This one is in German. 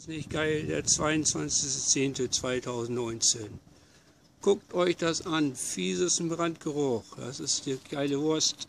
Ist nicht geil, der 22.10.2019. Guckt euch das an, fieses Brandgeruch. Das ist die geile Wurst.